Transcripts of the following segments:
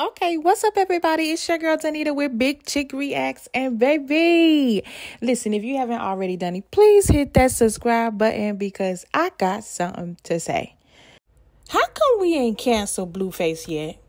Okay, what's up, everybody? It's your girl Danita with Big Chick Reacts. And baby, listen, if you haven't already done it, please hit that subscribe button because I got something to say. How come we ain't canceled Blueface yet?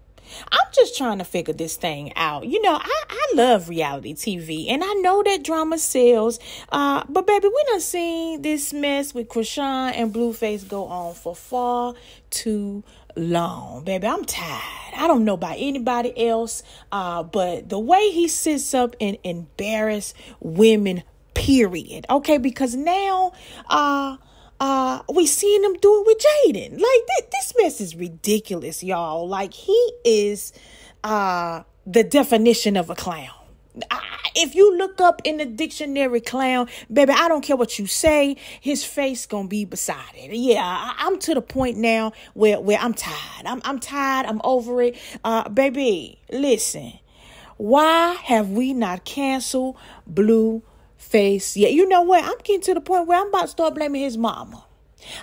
Just trying to figure this thing out. You know, I, I love reality TV and I know that drama sells. Uh, but baby, we done seen this mess with Chrisean and Blueface go on for far too long. Baby, I'm tired. I don't know about anybody else. Uh, but the way he sits up and embarrass women, period. Okay, because now uh uh we seeing him do it with Jaidyn. Like th- this mess is ridiculous, y'all. Like he is uh the definition of a clown. I, if you look up in the dictionary clown, baby, I don't care what you say, his face gonna be beside it. Yeah, I, am to the point now where where I'm tired. I'm I'm tired. I'm over it. Uh, baby, listen. Why have we not canceled Blue Face Yeah, You know what? I'm getting to the point where I'm about to start blaming his mama.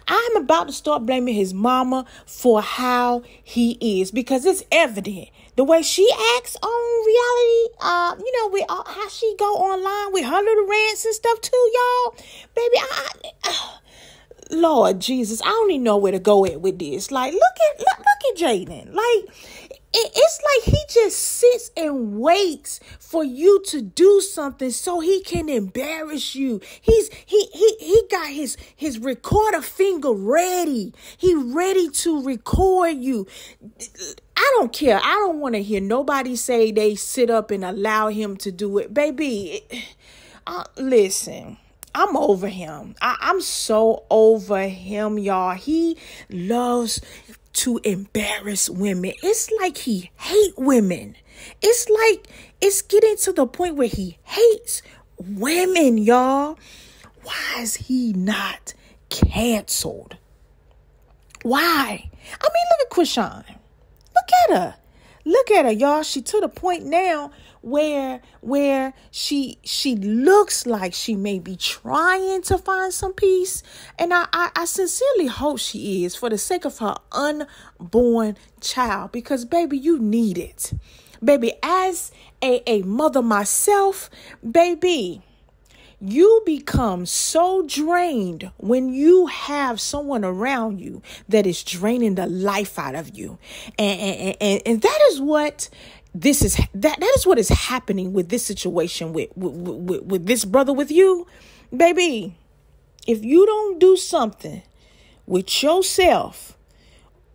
I'm about to start blaming his mama for how he is because it's evident the way she acts on reality. Uh, you know, with uh, how she go online with her little rants and stuff too, y'all. Baby, I, uh, Lord Jesus, I don't even know where to go at with this. Like, look at look, look at Jaidyn. Like, it's like he just sits and waits for you to do something so he can embarrass you. He's he he he got his his recorder finger ready. He ready to record you. I don't care. I don't want to hear nobody say they sit up and allow him to do it. Baby, uh, listen. I'm over him. I, I'm so over him, y'all. He loves to embarrass women. It's like he hate women. It's like it's getting to the point where he hates women, y'all. Why is he not canceled? Why? I mean, look at Chrisean. Look at her. Look at her, y'all. She to the point now where where she she looks like she may be trying to find some peace. And I, I, I sincerely hope she is for the sake of her unborn child. Because baby, you need it. Baby, as a, a mother myself, baby, you become so drained when you have someone around you that is draining the life out of you. And, and, and, and that is what this is that that is what is happening with this situation with with, with, with this brother with you baby if you don't do something with yourself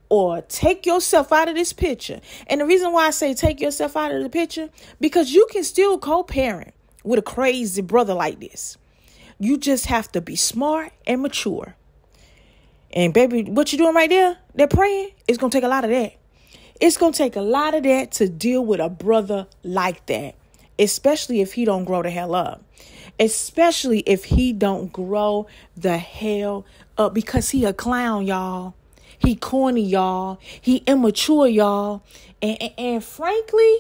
or take yourself out of this picture and the reason why i say take yourself out of the picture because you can still co-parent with a crazy brother like this. You just have to be smart and mature. And baby, what you doing right there? They're praying. It's gonna take a lot of that. It's gonna take a lot of that to deal with a brother like that, especially if he don't grow the hell up. Especially if he don't grow the hell up because he a clown, y'all. He corny, y'all. He immature, y'all. And, and, and frankly,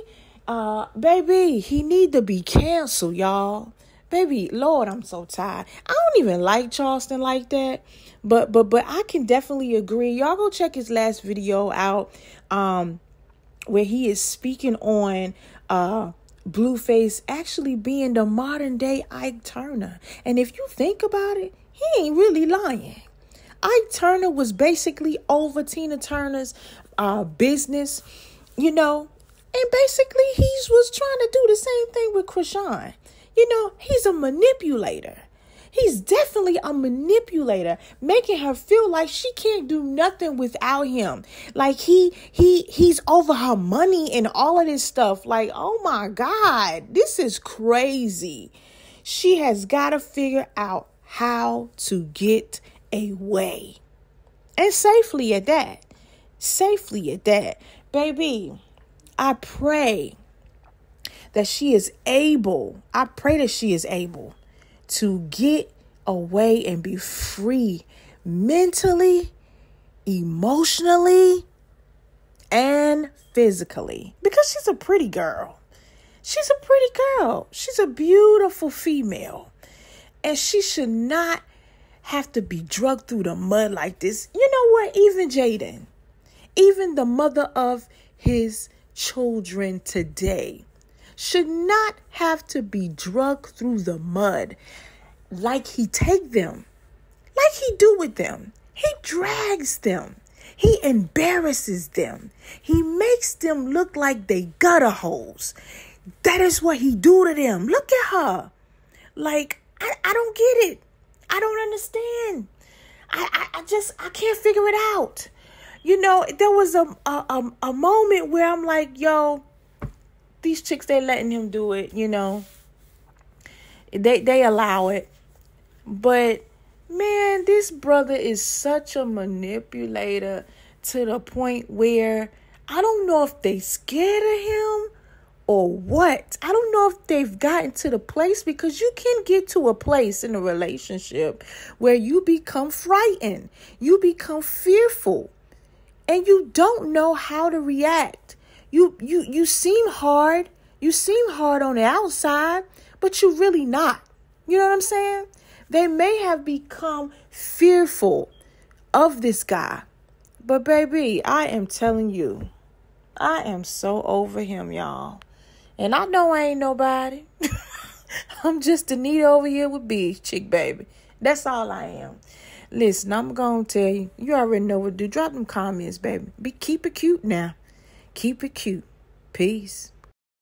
uh, baby, he need to be canceled, y'all. Baby, Lord, I'm so tired. I don't even like Charleston like that. But but but I can definitely agree. Y'all go check his last video out. Um where he is speaking on uh Blueface actually being the modern day Ike Turner. And if you think about it, he ain't really lying. Ike Turner was basically over Tina Turner's uh business, you know, and basically, he was trying to do the same thing with Chrisean. You know, he's a manipulator. He's definitely a manipulator, making her feel like she can't do nothing without him. Like he he he's over her money and all of this stuff. Like, oh my God, this is crazy. She has got to figure out how to get away. And safely at that. Safely at that. Baby, I pray that she is able, I pray that she is able to get away and be free mentally, emotionally, and physically because she's a pretty girl. She's a pretty girl. She's a beautiful female. And she should not have to be drugged through the mud like this. You know what? Even Jaidyn, even the mother of his children today should not have to be drugged through the mud like he take them, like he do with them. He drags them. He embarrasses them. He makes them look like they gutter holes. That is what he do to them. Look at her. Like, I, I don't get it. I don't understand. I, I, I just I can't figure it out. You know, there was a, a a, moment where I'm like, yo, these chicks they letting him do it, you know. They they allow it. But man, this brother is such a manipulator to the point where I don't know if they scared of him or what. I don't know if they've gotten to the place because you can get to a place in a relationship where you become frightened, you become fearful, and you don't know how to react. You you you seem hard, you seem hard on the outside, but you're really not. You know what I'm saying? They may have become fearful of this guy. But baby, I am telling you, I am so over him, y'all. And I know I ain't nobody. I'm just Anita over here with big chick, baby. That's all I am. Listen, I'm gonna tell you. You already know what to do. Drop them comments, baby. Be keep it cute now. Keep it cute. Peace.